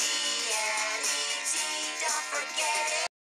easy, don't forget.